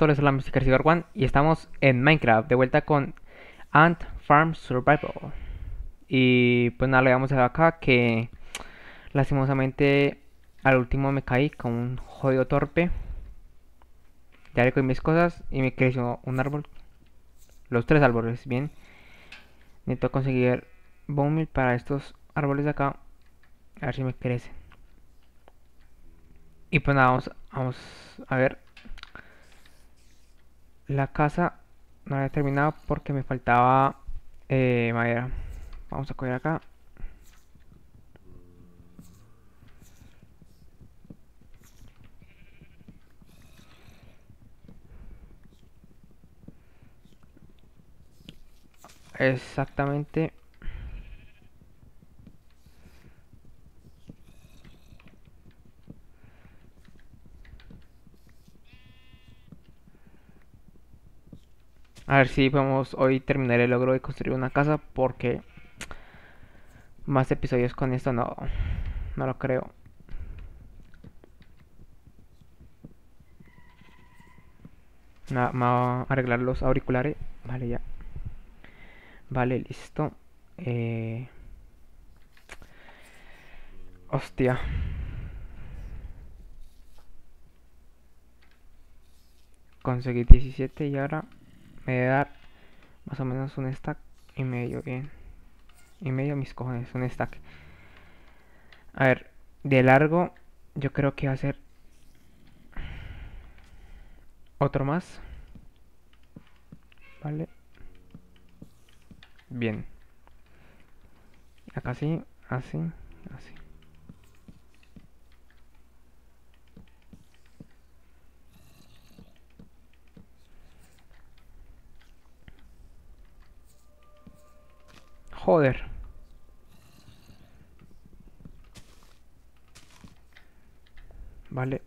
todos, soy la música Cigar One y estamos en Minecraft, de vuelta con Ant Farm Survival. Y pues nada, le vamos a ver acá que lastimosamente al último me caí con un jodido torpe. Ya recogí mis cosas y me creció un árbol. Los tres árboles, bien. Necesito conseguir bone para estos árboles de acá. A ver si me crecen. Y pues nada, vamos, vamos a ver la casa no he terminado porque me faltaba eh, madera. Vamos a coger acá. Exactamente A ver si podemos hoy terminar el logro de construir una casa porque más episodios con esto no, no lo creo. Nada, vamos a arreglar los auriculares. Vale, ya. Vale, listo. Eh... Hostia. Conseguí 17 y ahora me debe dar más o menos un stack y medio, bien. Y medio mis cojones, un stack. A ver, de largo yo creo que va a ser otro más. Vale. Bien. Acá sí, así, así. Joder. Vale.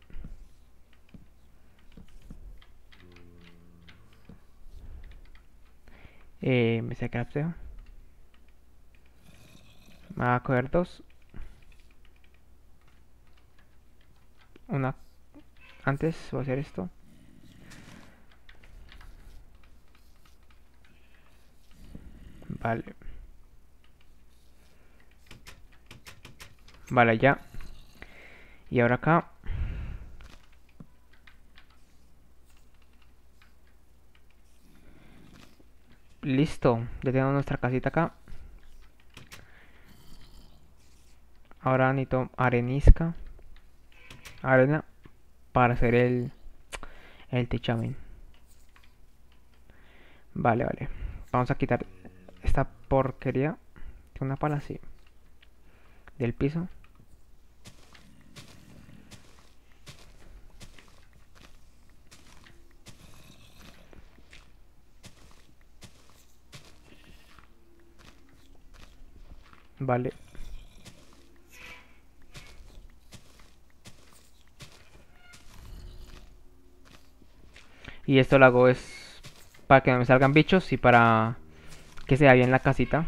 Eh, me saca crafteo. Me va a coger dos. Una. Antes voy a hacer esto. Vale. Vale, ya. Y ahora acá. Listo. Ya tenemos nuestra casita acá. Ahora necesito arenisca. Arena. Para hacer el... El techamen. Vale, vale. Vamos a quitar esta porquería. Una pala así. Del piso. Vale. Y esto lo hago es para que no me salgan bichos y para que se bien la casita.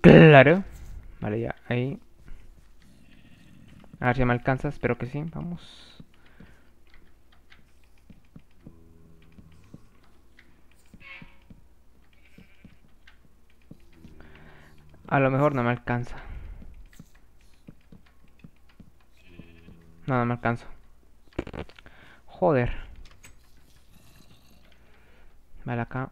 Claro. Vale, ya, ahí. A ver si me alcanza, espero que sí, vamos. A lo mejor no me alcanza. No, no me alcanzo. Joder. Vale, acá.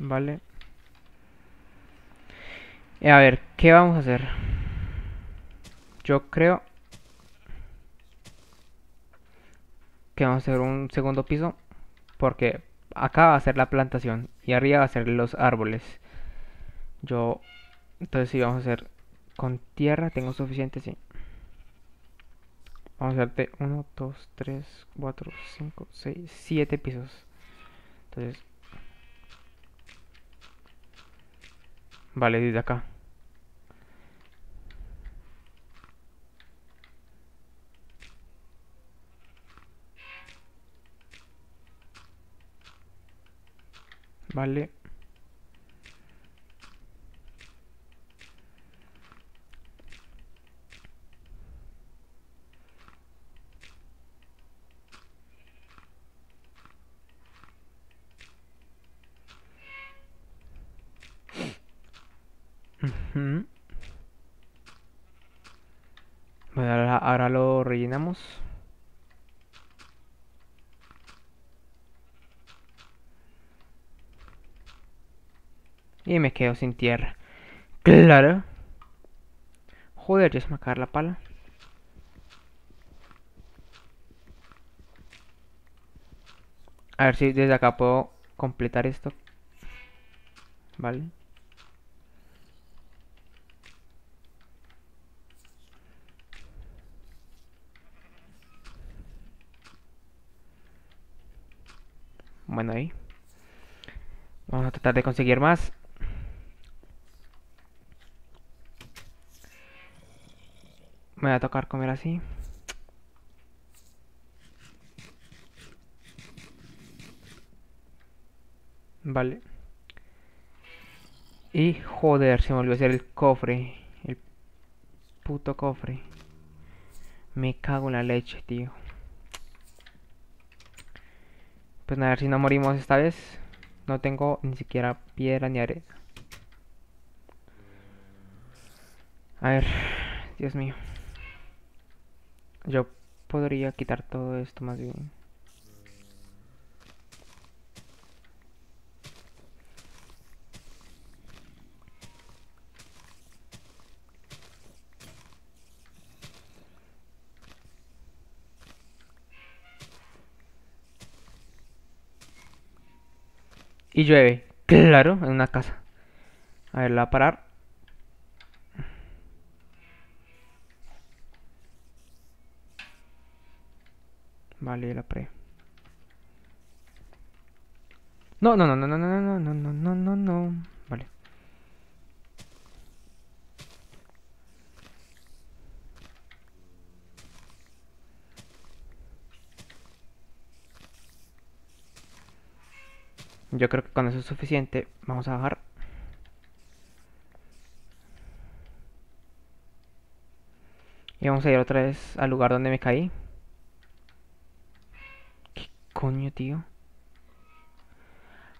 Vale. Y a ver, ¿qué vamos a hacer? Yo creo vamos a hacer un segundo piso porque acá va a ser la plantación y arriba va a ser los árboles. Yo entonces si vamos a hacer con tierra tengo suficiente sí. Vamos a hacerte 1 2 3 4 5 6 7 pisos. Entonces vale desde acá Vale. Bueno, ahora lo rellenamos. Y me quedo sin tierra. Claro. Joder, ya se me va a caer la pala. A ver si desde acá puedo completar esto. Vale. Bueno, ahí. Vamos a tratar de conseguir más. Me va a tocar comer así. Vale. Y joder, se me olvidó hacer el cofre. El puto cofre. Me cago en la leche, tío. Pues a ver si no morimos esta vez. No tengo ni siquiera piedra ni arena. A ver, Dios mío. Yo podría quitar todo esto más bien. Y llueve, claro, en una casa. A ver, la parar. Vale, la pre. No, no, no, no, no, no, no, no, no, no, no, no. Vale. Yo creo que con eso es suficiente. Vamos a bajar. Y vamos a ir otra vez al lugar donde me caí. ¿Qué coño, tío?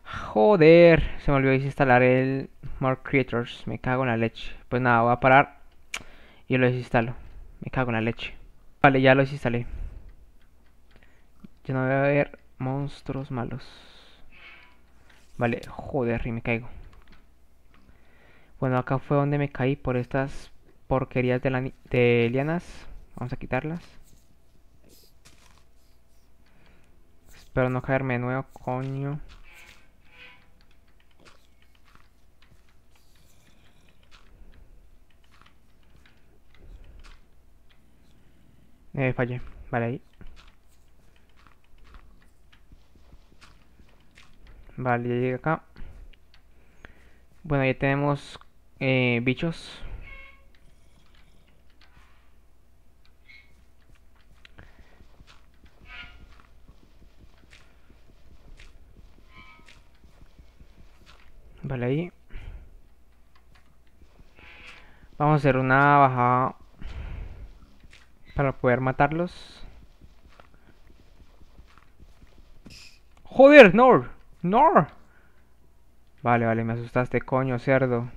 Joder, se me olvidó desinstalar el More Creators. Me cago en la leche. Pues nada, voy a parar y lo desinstalo. Me cago en la leche. Vale, ya lo desinstalé. Ya no voy a ver monstruos malos. Vale, joder, y me caigo. Bueno, acá fue donde me caí por estas porquerías de, la, de lianas. Vamos a quitarlas. Espero no caerme de nuevo, coño. Eh, fallé. Vale, ahí. Vale, ya llegué acá. Bueno, ya tenemos eh, bichos. Vale, ahí. Vamos a hacer una bajada para poder matarlos. ¡Joder, Nor! ¡Nor! Vale, vale, me asustaste, coño, cerdo.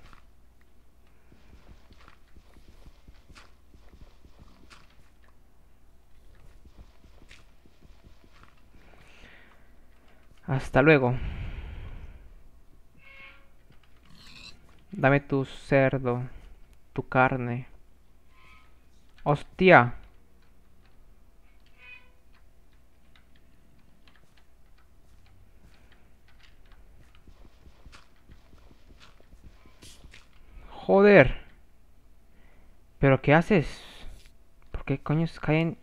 Hasta luego. Dame tu cerdo, tu carne. ¡Hostia! Joder. ¿Pero qué haces? ¿Por qué coño caen...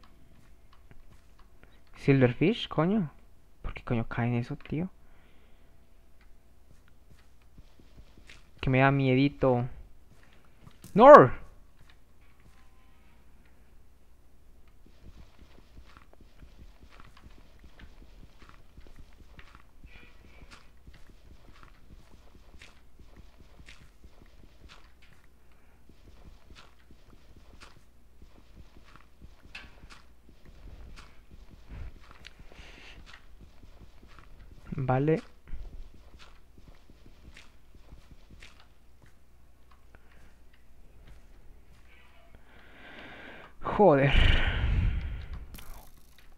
Silverfish, coño? ¿Por qué coño caen eso, tío? Que me da miedito. ¡Nor! Vale. Joder.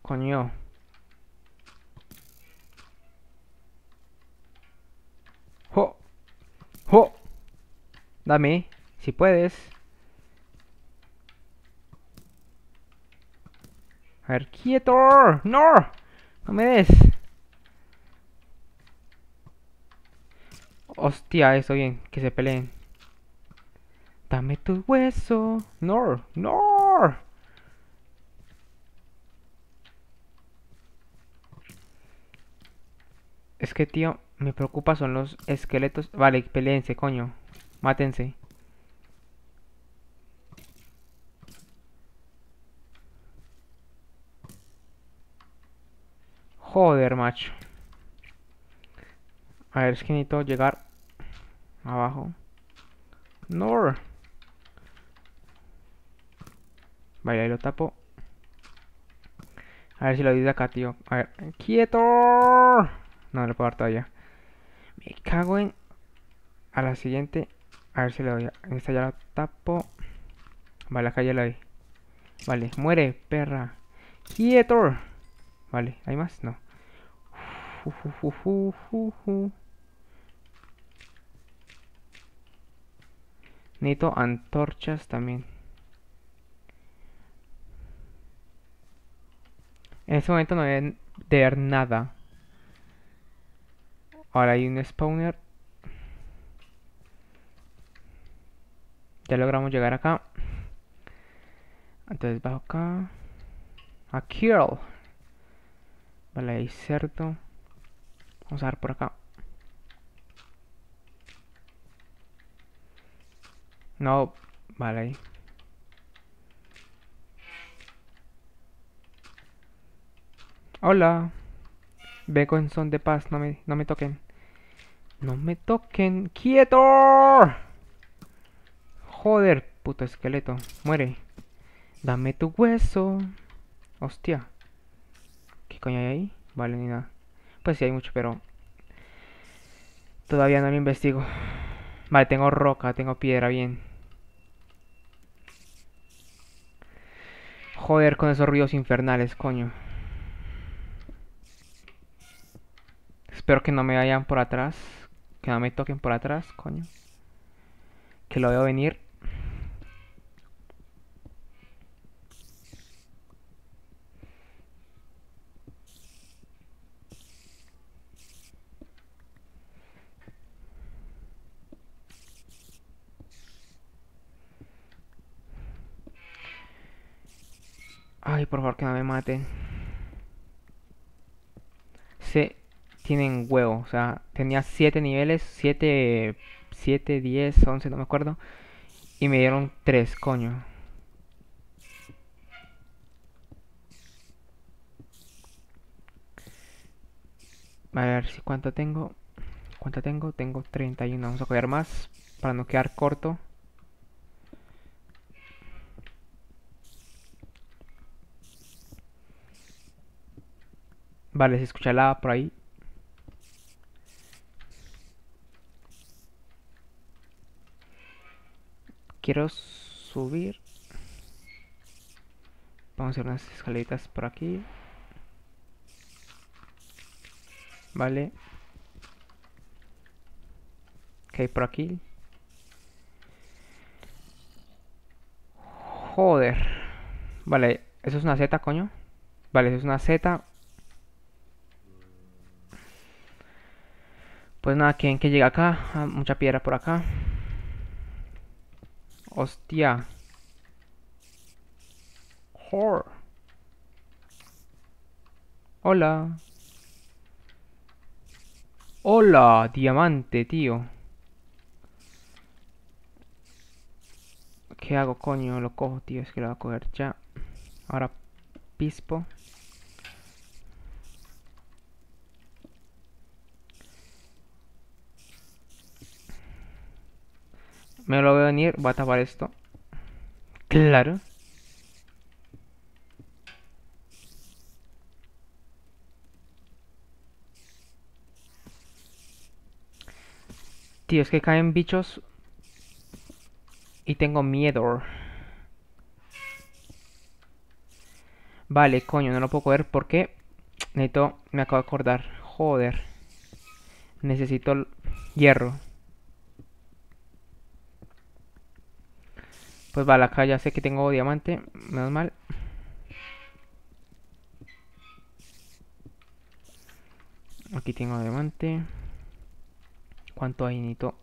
Coño. ¡Jo! ¡Jo! Dame, si puedes. A ver, quieto. No. No me des. Hostia, eso bien, que se peleen. Dame tu hueso. No, no. Es que, tío, me preocupa son los esqueletos. Vale, peleense, coño. Mátense. Joder, macho. A ver, es que necesito llegar abajo. No. Vale, ahí lo tapo. A ver si lo dice acá, tío. A ver, ¡quieto! No, le puedo dar todavía. Me cago en... A la siguiente. A ver si le doy. Esta ya la tapo. Vale, acá ya la doy. Vale, muere, perra. ¡Quieto! Vale, ¿hay más? No. Necesito antorchas también. En este momento no voy a ver nada. Ahora hay un spawner. Ya logramos llegar acá. Entonces bajo acá. A kill. Vale, hay cerdo. Vamos a ver por acá. No, vale ahí. Hola. Vengo en son de paz, no me, no me toquen. No me toquen. ¡Quieto! Joder, puto esqueleto. Muere. Dame tu hueso. Hostia. ¿Qué coño hay ahí? Vale, ni nada. Pues sí hay mucho, pero... Todavía no lo investigo. Vale, tengo roca, tengo piedra, bien. Joder con esos ruidos infernales, coño. Espero que no me vayan por atrás. Que no me toquen por atrás, coño. Que lo veo venir. Ay, por favor, que no me maten. Se tienen huevo. O sea, tenía 7 niveles, 7, 7, 10, 11, no me acuerdo. Y me dieron 3, coño. A ver si cuánto tengo. ¿Cuánto tengo? Tengo 31. Vamos a coger más para no quedar corto. Vale, se escucha lava por ahí. Quiero subir. Vamos a hacer unas escaleritas por aquí. Vale. Ok, por aquí. Joder. Vale, eso es una Z, coño. Vale, eso es una Z. Pues nada, ¿quién que llega acá? Ah, mucha piedra por acá. Hostia. Hola. Hola, diamante, tío. ¿Qué hago, coño? Lo cojo, tío. Es que lo voy a coger ya. Ahora, pispo. Me lo voy a venir, voy a tapar esto. Claro. Tío, es que caen bichos y tengo miedo. Vale, coño, no lo puedo coger porque necesito, me acabo de acordar. Joder. Necesito hierro. Pues vale, acá ya sé que tengo diamante, menos mal. Aquí tengo diamante. ¿Cuánto hay, Nito?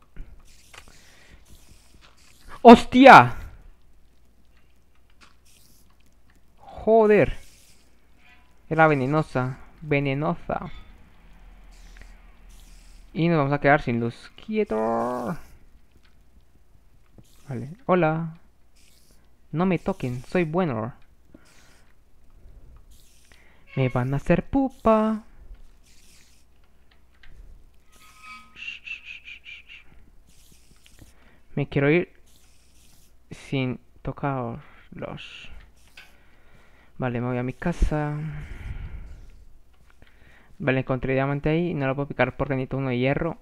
¡Hostia! Joder. Era venenosa. Venenosa. Y nos vamos a quedar sin luz. ¡Quieto! Vale. Hola. No me toquen. Soy bueno. Me van a hacer pupa. Me quiero ir sin tocarlos. Vale, me voy a mi casa. Vale, encontré diamante ahí. No lo puedo picar porque necesito uno de hierro.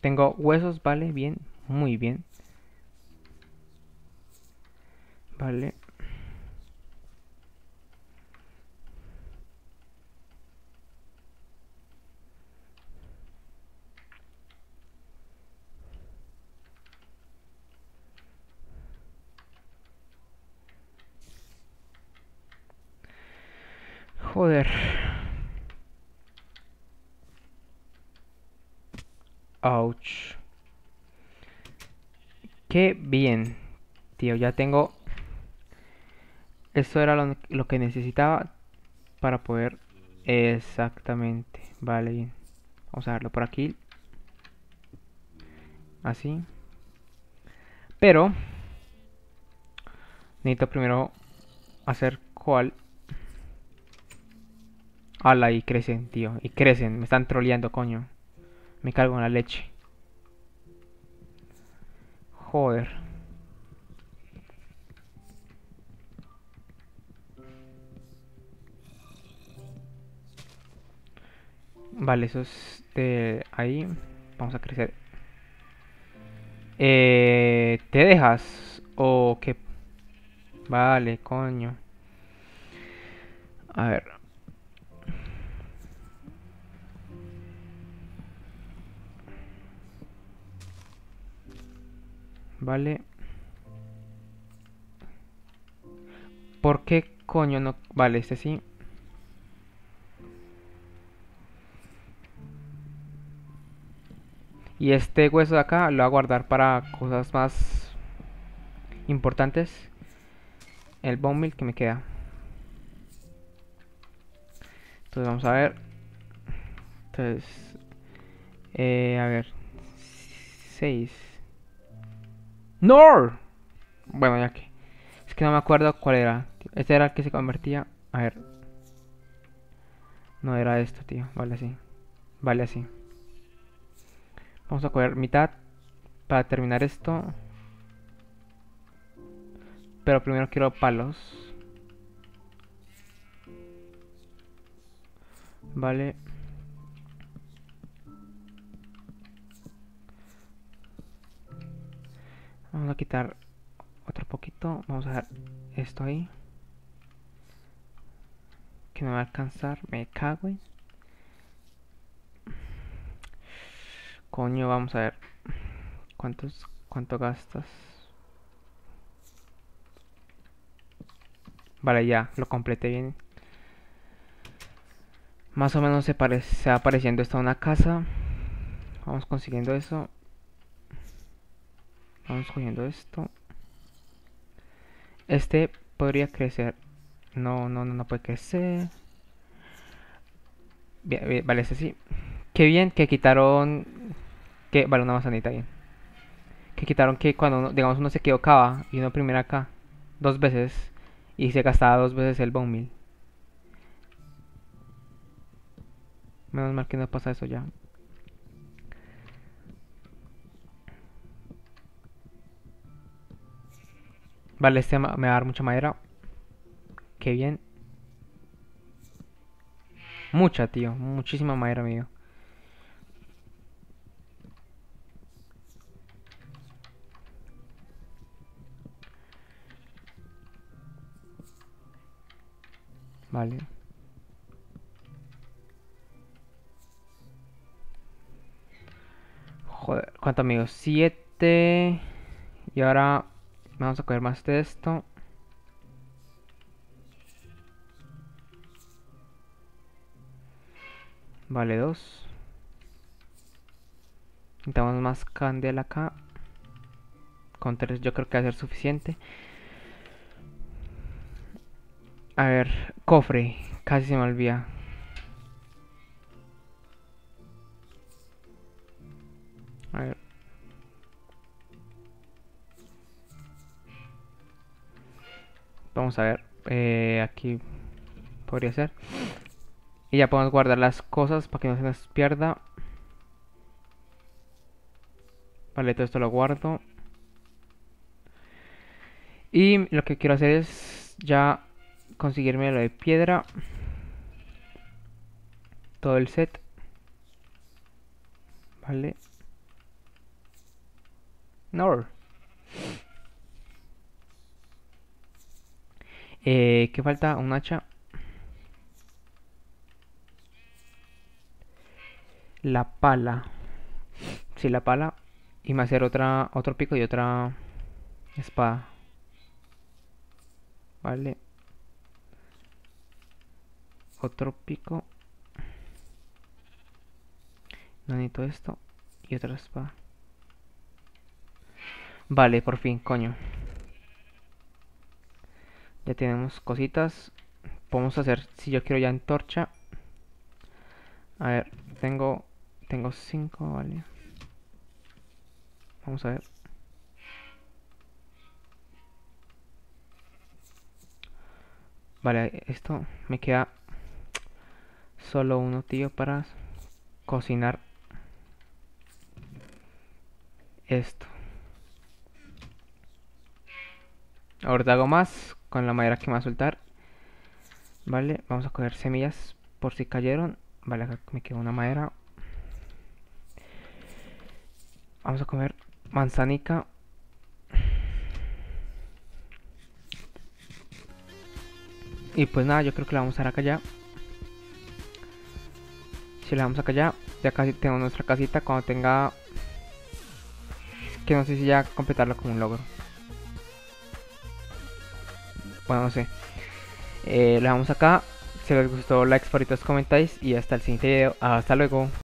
Tengo huesos, vale, bien, muy bien. Vale. Joder. Ouch. Qué bien. Tío, ya tengo... Esto era lo, que necesitaba para poder... Exactamente. Vale, bien. Vamos a verlo por aquí. Así. Pero... Necesito primero hacer cuál Ala, y crecen, tío. Y crecen. Me están troleando, coño. Me cargo en la leche. Joder. Vale, eso es de ahí. Vamos a crecer. Eh, ¿Te dejas? ¿O qué? Vale, coño. A ver. Vale. ¿Por qué coño no? Vale, este sí. Y este hueso de acá lo voy a guardar para cosas más importantes. El bone meal que me queda. Entonces vamos a ver. Entonces, eh, a ver, 6. ¡No! Bueno, ya que. Es que no me acuerdo cuál era. Este era el que se convertía. A ver. No era esto, tío. Vale así. Vale así. Vamos a coger mitad para terminar esto. Pero primero quiero palos. Vale. Vamos a quitar otro poquito. Vamos a dejar esto ahí. Que no va a alcanzar. Me cago en. Coño, vamos a ver. ¿Cuántos, ¿Cuánto gastas? Vale, ya, lo completé bien. Más o menos se, parece, se va apareciendo esta una casa. Vamos consiguiendo eso. Vamos cogiendo esto. Este podría crecer. No, no, no, no puede crecer. Vale, este sí. Qué bien que quitaron... Que, vale, una manzanita bien. Que quitaron que cuando, digamos, uno se equivocaba y uno primero acá dos veces y se gastaba dos veces el bone meal. Menos mal que no pasa eso ya. Vale, este me va a dar mucha madera. Qué bien. Mucha, tío. Muchísima madera, amigo. Vale. Joder, ¿cuántos amigos? Siete. Y ahora vamos a coger más de esto. Vale, dos. Necesitamos más candela acá. Con tres yo creo que va a ser suficiente. A ver, cofre. Casi se me olvida. A ver. Vamos a ver. Eh, aquí podría ser. Y ya podemos guardar las cosas para que no se nos pierda. Vale, todo esto lo guardo. Y lo que quiero hacer es ya conseguirme lo de piedra. Todo el set. Vale. No. Eh, ¿Qué falta? Un hacha. La pala. Sí, la pala. Y me hacer otra, otro pico y otra espada. Vale. Otro pico. No necesito esto. Y otra espada. Vale, por fin, coño. Ya tenemos cositas. Podemos hacer, si yo quiero ya antorcha. A ver, tengo tengo 5, vale. Vamos a ver. Vale, esto me queda solo uno, tío, para cocinar esto. Ahora hago más con la madera que me va a soltar. Vale, vamos a coger semillas por si cayeron. Vale, acá me queda una madera. Vamos a comer manzanica. Y pues nada, yo creo que la vamos a dar acá ya. Si la vamos acá ya, ya casi tenemos nuestra casita. Cuando tenga... Que no sé si ya completarlo como un logro. Bueno, no sé. Eh, le damos acá. Si les gustó, likes, favoritos, comentáis. Y hasta el siguiente video. Hasta luego.